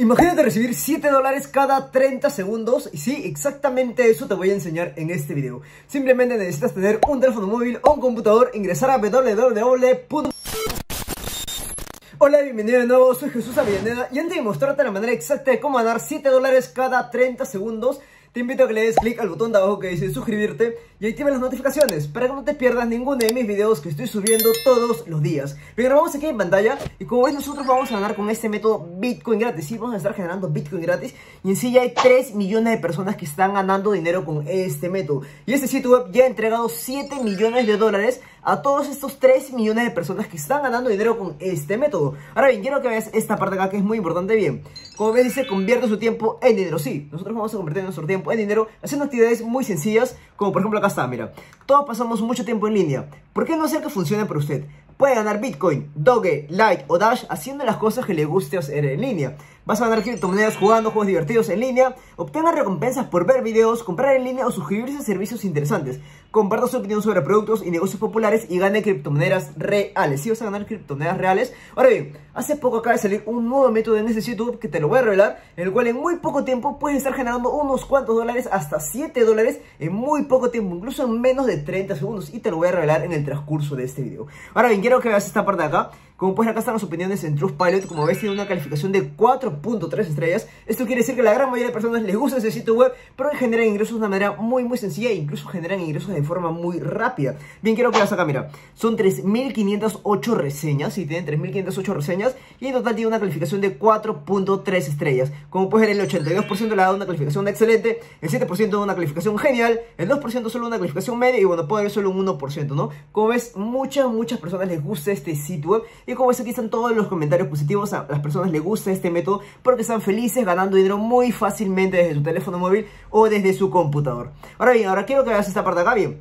Imagínate recibir 7 dólares cada 30 segundos y sí, exactamente eso te voy a enseñar en este video. Simplemente necesitas tener un teléfono móvil o un computador, ingresar a www. Hola, bienvenido de nuevo, soy Jesús Avellaneda y antes de mostrarte la manera exacta de cómo ganar 7 dólares cada 30 segundos te invito a que le des clic al botón de abajo que dice suscribirte y actives las notificaciones para que no te pierdas ninguno de mis videos que estoy subiendo todos los días. Bien, vamos aquí en pantalla y como ves nosotros vamos a ganar con este método Bitcoin gratis. Sí, vamos a estar generando Bitcoin gratis y en sí ya hay 3 millones de personas que están ganando dinero con este método. Y este sitio web ya ha entregado 7 millones de dólares a todos estos 3 millones de personas que están ganando dinero con este método. Ahora bien, quiero que veas esta parte acá que es muy importante. Bien, como ves dice convierte su tiempo en dinero. Sí, nosotros vamos a convertir nuestro tiempo en dinero haciendo actividades muy sencillas como por ejemplo acá está, mira. Todos pasamos mucho tiempo en línea. ¿Por qué no hacer que funcione para usted? Puede ganar Bitcoin, Doge, Light o Dash haciendo las cosas que le guste hacer en línea. Vas a ganar criptomonedas jugando juegos divertidos en línea, obtenga recompensas por ver videos, comprar en línea o suscribirse a servicios interesantes. Comparta su opinión sobre productos y negocios populares y gane criptomonedas reales. Si vas a ganar criptomonedas reales. Ahora bien, hace poco acaba de salir un nuevo método en este YouTube que te lo voy a revelar, en el cual en muy poco tiempo puedes estar generando unos cuantos dólares, hasta 7 dólares en muy poco tiempo, incluso en menos de 30 segundos. Y te lo voy a revelar en el transcurso de este video. Ahora bien, quiero que veas esta parte de acá. Como puedes acá están las opiniones en Trustpilot, como ves tiene una calificación de 4.3 estrellas. Esto quiere decir que la gran mayoría de personas les gusta ese sitio web, pero generan ingresos de una manera muy muy sencilla e incluso generan ingresos de forma muy rápida. Bien, quiero que veas acá, mira, son 3.508 reseñas, y tienen 3.508 reseñas y en total tiene una calificación de 4.3 estrellas. Como puedes ver, el 82% le da una calificación excelente, el 7% da una calificación genial, el 2% solo una calificación media y bueno, puede haber solo un 1%, ¿no? Como ves, muchas, muchas personas les gusta este sitio web y como ves aquí están todos los comentarios positivos, a las personas les gusta este método porque están felices ganando dinero muy fácilmente desde su teléfono móvil o desde su computador. Ahora bien, ahora quiero que veas esta parte acá bien.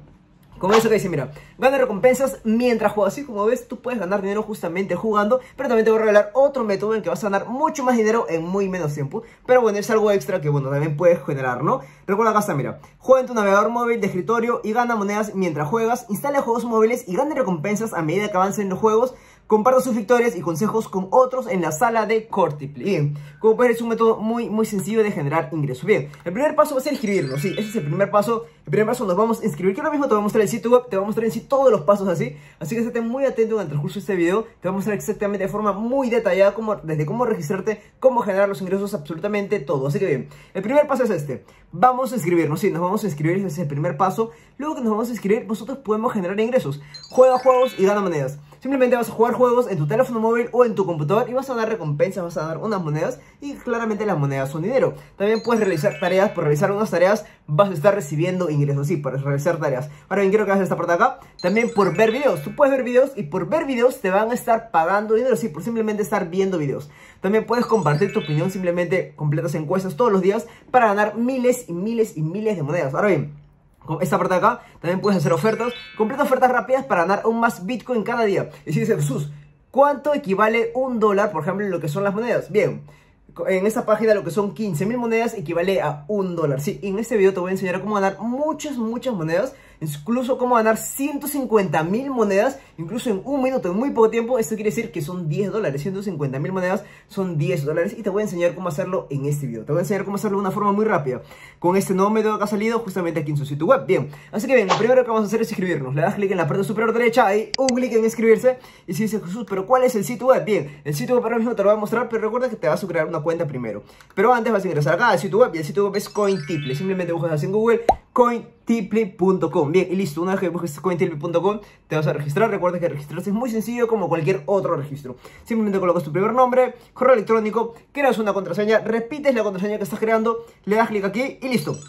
Como eso que dice, mira, gana recompensas mientras juegas. Así como ves, tú puedes ganar dinero justamente jugando, pero también te voy a revelar otro método en que vas a ganar mucho más dinero en muy menos tiempo. Pero bueno, es algo extra que, bueno, también puedes generar, ¿no? Recuerda acá está, mira, juega en tu navegador móvil de escritorio y gana monedas mientras juegas, instala juegos móviles y gana recompensas a medida que avancen los juegos Comparta sus victorias y consejos con otros en la sala de Cortiply. Bien, como puedes ver es un método muy muy sencillo de generar ingresos. Bien, el primer paso va a ser inscribirnos, sí, ese es el primer paso. El primer paso nos vamos a inscribir, que ahora mismo te voy a mostrar el sitio web, te voy a mostrar en sí todos los pasos así. Así que esté muy atento en el transcurso de este video, te voy a mostrar exactamente de forma muy detallada cómo, desde cómo registrarte, cómo generar los ingresos, absolutamente todo. Así que bien, el primer paso es este, vamos a inscribirnos, sí, nos vamos a inscribir, ese es el primer paso. Luego que nos vamos a inscribir, nosotros podemos generar ingresos. Juega juegos y gana monedas. Simplemente vas a jugar juegos en tu teléfono móvil o en tu computador y vas a dar recompensas, vas a dar unas monedas y claramente las monedas son dinero. También puedes realizar tareas, por realizar unas tareas vas a estar recibiendo ingresos, sí, por realizar tareas. Ahora bien, quiero que hagas esta parte de acá, también por ver videos. Tú puedes ver videos y por ver videos te van a estar pagando dinero, sí, por simplemente estar viendo videos. También puedes compartir tu opinión, simplemente completas encuestas todos los días para ganar miles y miles y miles de monedas. Ahora bien, esta parte de acá, también puedes hacer ofertas, completa ofertas rápidas para ganar aún más Bitcoin cada día. Y si dice Jesús, ¿cuánto equivale un dólar, por ejemplo, en lo que son las monedas? Bien, en esta página lo que son 15.000 monedas equivale a un dólar. Sí, en este video te voy a enseñar cómo ganar muchas, muchas monedas incluso cómo ganar 150 mil monedas, incluso en un minuto, en muy poco tiempo. Esto quiere decir que son 10 dólares, 150 mil monedas son 10 dólares. Y te voy a enseñar cómo hacerlo en este video. Te voy a enseñar cómo hacerlo de una forma muy rápida. Con este nuevo método que ha salido justamente aquí en su sitio web. Bien, así que bien, lo primero que vamos a hacer es inscribirnos. Le das clic en la parte superior derecha, ahí un clic en inscribirse. Y si dice Jesús, pero ¿cuál es el sitio web? Bien, el sitio web ahora mismo te lo voy a mostrar, pero recuerda que te vas a crear una cuenta primero. Pero antes vas a ingresar acá al sitio web y el sitio web es CoinTiple. Simplemente buscas en Google cointiple.com. Bien, y listo, una vez que busques cointiple.com te vas a registrar. Recuerda que registrarse es muy sencillo como cualquier otro registro. Simplemente colocas tu primer nombre, correo electrónico, creas una contraseña, repites la contraseña que estás creando, le das clic aquí y listo.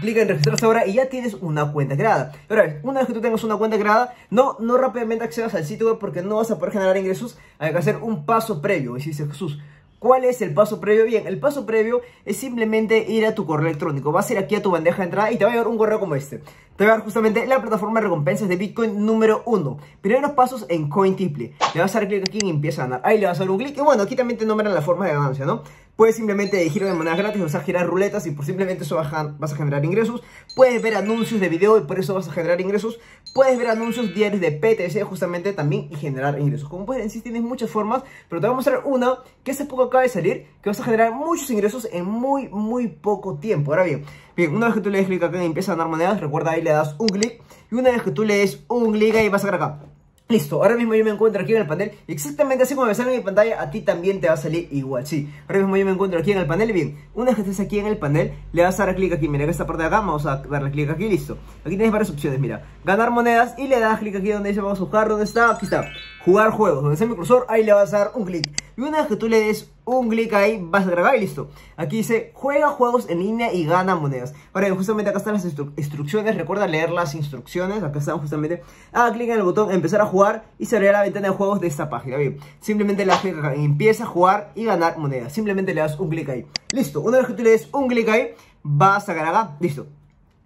Clica en registrarse ahora y ya tienes una cuenta creada. Ahora, una vez que tú tengas una cuenta creada, no, no rápidamente accedas al sitio web porque no vas a poder generar ingresos. Hay que hacer un paso previo. Y si dices, Jesús, ¿Cuál es el paso previo? Bien, el paso previo es simplemente ir a tu correo electrónico. Vas a ir aquí a tu bandeja de entrada y te va a llegar un correo como este. Te va a dar justamente la plataforma de recompensas de Bitcoin número 1. Primeros pasos en CoinTiple. Le vas a dar clic aquí y empieza a ganar. Ahí le vas a dar un clic y bueno, aquí también te nombran la forma de ganancia, ¿no? Puedes simplemente elegir de monedas gratis, o sea, girar ruletas y por simplemente eso vas a generar ingresos. Puedes ver anuncios de video y por eso vas a generar ingresos. Puedes ver anuncios diarios de PTC justamente también y generar ingresos. Como pueden decir, tienes muchas formas, pero te voy a mostrar una que hace poco acaba de salir, que vas a generar muchos ingresos en muy, muy poco tiempo. Ahora bien, bien una vez que tú le des clic acá y empiezas a ganar monedas, recuerda ahí le das un clic. Y una vez que tú le des un clic ahí vas a ver acá Listo, ahora mismo yo me encuentro aquí en el panel y exactamente así como me sale en mi pantalla, a ti también te va a salir igual, sí. Ahora mismo yo me encuentro aquí en el panel, bien, una vez que estés aquí en el panel, le vas a dar clic aquí, mira, en esta parte de acá, vamos a darle clic aquí, listo. Aquí tienes varias opciones, mira, ganar monedas y le das clic aquí donde dice vamos a buscar, ¿dónde está? Aquí está, jugar juegos, donde está mi cursor, ahí le vas a dar un clic. Y una vez que tú le des un clic ahí, vas a grabar y listo. Aquí dice, juega juegos en línea y gana monedas. Ahora justamente acá están las instrucciones, recuerda leer las instrucciones, acá están justamente. Haga clic en el botón empezar a jugar y se abrirá la ventana de juegos de esta página. Bien, simplemente le das clic acá, empieza a jugar y ganar monedas. Simplemente le das un clic ahí. Listo, una vez que tú le des un clic ahí, vas a ganar acá, listo.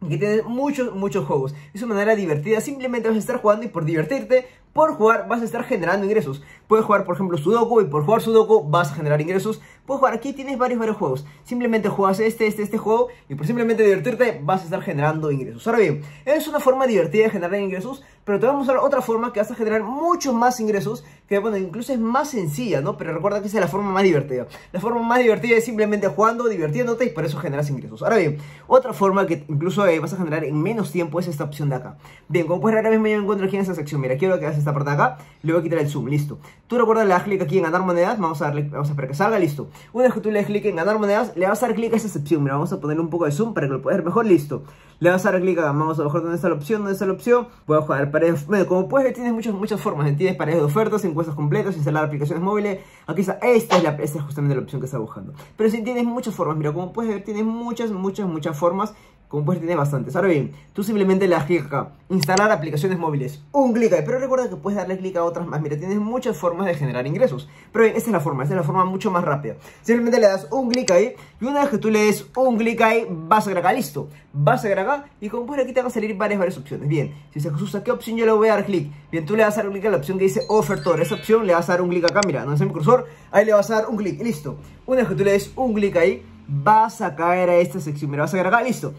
Aquí tienes muchos, muchos juegos. Es una manera divertida, simplemente vas a estar jugando y por divertirte por jugar vas a estar generando ingresos. Puedes jugar, por ejemplo, Sudoku y por jugar Sudoku vas a generar ingresos. Puedes jugar, aquí tienes varios, varios juegos. Simplemente juegas este, este, este juego y por simplemente divertirte vas a estar generando ingresos. Ahora bien, es una forma divertida de generar ingresos, pero te vamos a mostrar otra forma que vas a generar muchos más ingresos, que bueno, incluso es más sencilla, ¿no? Pero recuerda que esa es la forma más divertida. La forma más divertida es simplemente jugando, divirtiéndote y por eso generas ingresos. Ahora bien, otra forma que incluso eh, vas a generar en menos tiempo es esta opción de acá. Bien, como puedes ver ahora mismo yo me encuentro aquí en esta sección. Mira, quiero que hagas esta parte de acá, le voy a quitar el zoom, listo. Tú recuerda, le das clic aquí en ganar monedas, vamos a darle, vamos a esperar que salga, listo. Una vez que tú le das clic en ganar monedas, le vas a dar clic a esta sección, mira, vamos a ponerle un poco de zoom para que lo puedas ver mejor, listo. Le vas a dar clic acá, vamos a bajar dónde está la opción, dónde está la opción, voy a jugar paredes, bueno, como puedes ver tienes muchas, muchas formas, tienes paredes de ofertas, encuestas completas, instalar aplicaciones móviles, aquí está, esta es, la, esta es justamente la opción que está buscando. Pero si tienes muchas formas, mira, como puedes ver tienes muchas, muchas, muchas formas como puedes tener bastantes. Ahora bien, tú simplemente le das clic acá, instalar aplicaciones móviles, un clic ahí, pero recuerda que puedes darle clic a otras más. Mira, tienes muchas formas de generar ingresos. Pero bien, esta es la forma, esta es la forma mucho más rápida. Simplemente le das un clic ahí y una vez que tú le des un clic ahí, vas a agregar, listo. Vas a agregar y como puedes aquí te van a salir varias, varias opciones. Bien, si se usa qué opción yo le voy a dar clic. Bien, tú le vas a dar clic a la opción que dice ofertor. Esa opción le vas a dar un clic acá, mira, no es mi cursor, ahí le vas a dar un clic, listo. Una vez que tú le des un clic ahí, vas a caer a esta sección, mira, vas a agregar, listo.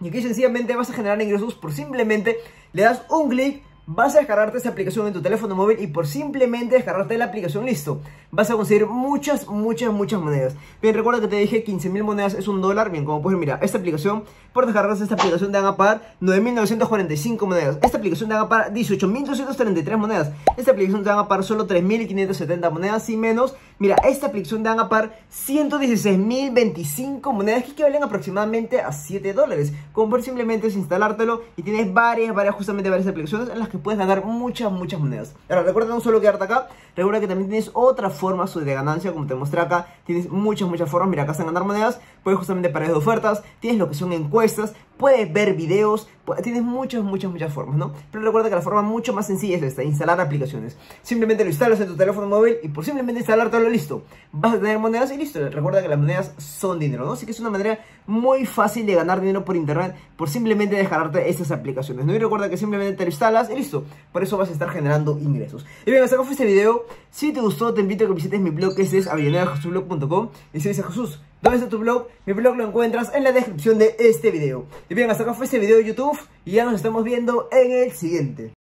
Y aquí sencillamente vas a generar ingresos por simplemente le das un clic vas a descargarte esta aplicación en tu teléfono móvil y por simplemente descargarte la aplicación, listo, vas a conseguir muchas, muchas, muchas monedas. Bien, recuerda que te dije 15.000 monedas es un dólar, bien, como puedes mira, esta aplicación, por descargarse esta aplicación te van a pagar 9.945 monedas, esta aplicación te van a pagar 18.233 monedas, esta aplicación te van a pagar solo 3.570 monedas y menos, mira, esta aplicación te van a pagar 116.025 monedas que equivalen aproximadamente a 7 dólares, como por simplemente es instalártelo y tienes varias, varias, justamente varias aplicaciones en las que puedes ganar muchas, muchas monedas. Ahora, recuerda no solo quedarte acá, recuerda que también tienes otra forma de ganancia, como te mostré acá, tienes muchas, muchas formas, mira, acá están ganar monedas, puedes justamente paredes de ofertas, tienes lo que son encuestas, puedes ver videos, tienes muchas, muchas, muchas formas, ¿no? Pero recuerda que la forma mucho más sencilla es esta, instalar aplicaciones. Simplemente lo instalas en tu teléfono móvil y por simplemente instalártelo, listo. Vas a tener monedas y listo. Recuerda que las monedas son dinero, ¿no? Así que es una manera muy fácil de ganar dinero por internet por simplemente descargarte estas aplicaciones, ¿no? Y recuerda que simplemente te lo instalas y listo. Por eso vas a estar generando ingresos. Y bien, hasta acá fue este video. Si te gustó, te invito a que visites mi blog, que es avellanedajosblog.com. Y si dices, Jesús, ¿dónde está tu blog? Mi blog lo encuentras en la descripción de este video. Y bien, hasta acá fue este video de YouTube y ya nos estamos viendo en el siguiente.